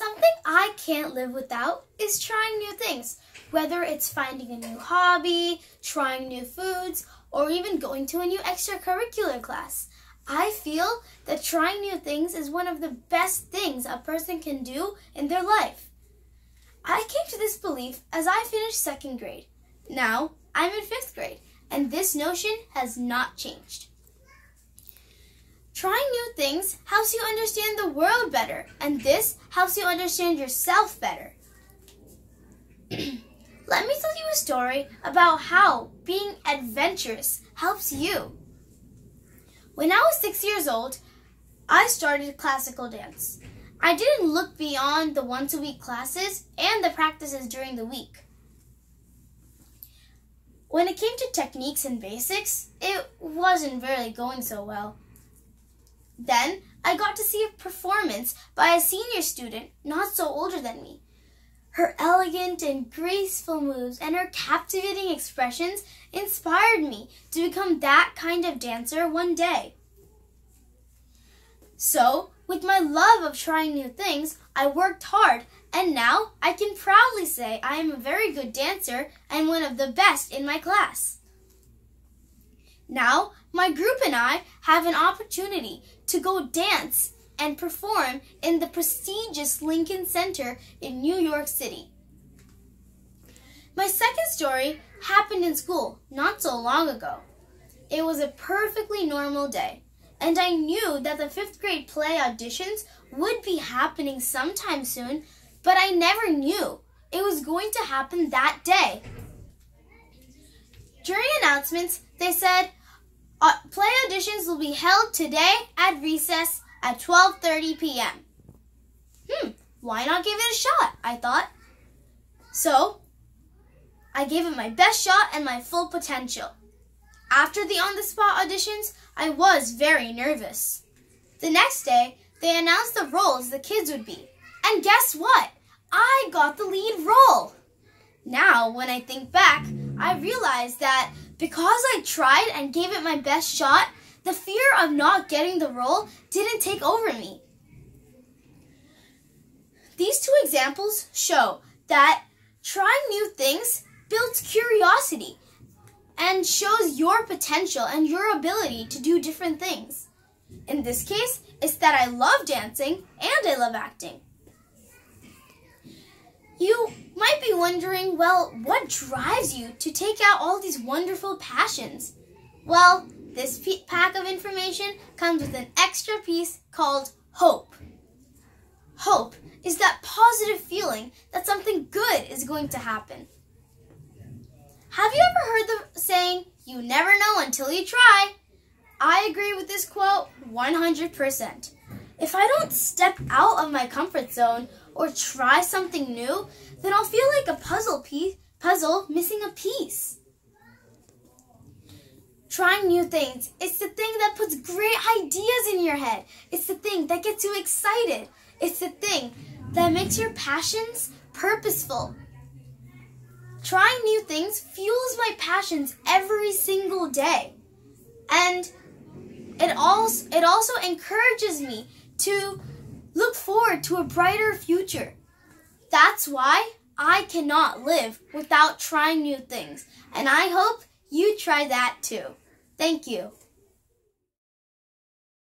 Something I can't live without is trying new things, whether it's finding a new hobby, trying new foods, or even going to a new extracurricular class. I feel that trying new things is one of the best things a person can do in their life. I came to this belief as I finished second grade. Now I'm in fifth grade, and this notion has not changed. Trying new things helps you understand the world better, and this helps you understand yourself better. Let me tell you a story about how being adventurous helps you. When I was six years old, I started classical dance. I didn't look beyond the once a week classes and the practices during the week. When it came to techniques and basics, it wasn't really going so well. Then I got to see a performance by a senior student not so older than me. Her elegant and graceful moves and her captivating expressions inspired me to become that kind of dancer one day. So, with my love of trying new things, I worked hard, and now I can proudly say I am a very good dancer and one of the best in my class. Now, my group and I have an opportunity to go dance and perform in the prestigious Lincoln Center in New York City. My second story happened in school not so long ago. It was a perfectly normal day, and I knew that the fifth grade play auditions would be happening sometime soon, but I never knew it was going to happen that day. During announcements, they said, uh, play auditions will be held today at recess at 12:30 p.m. Hmm, why not give it a shot? I thought. So, I gave it my best shot and my full potential. After the on-the-spot auditions, I was very nervous. The next day, they announced the roles the kids would be. And guess what? I got the lead role. Now, when I think back, I realized that because I tried and gave it my best shot, the fear of not getting the role didn't take over me. These two examples show that trying new things builds curiosity and shows your potential and your ability to do different things. In this case, it's that I love dancing and I love acting. You might be wondering, well, what drives you to take out all these wonderful passions? Well, this pack of information comes with an extra piece called hope. Hope is that positive feeling that something good is going to happen. Have you ever heard the saying, you never know until you try? I agree with this quote 100%. If I don't step out of my comfort zone or try something new, then I'll feel like a puzzle piece, puzzle missing a piece. Trying new things, it's the thing that puts great ideas in your head. It's the thing that gets you excited. It's the thing that makes your passions purposeful. Trying new things fuels my passions every single day. And it also, it also encourages me to look forward to a brighter future. That's why I cannot live without trying new things. And I hope you try that too. Thank you.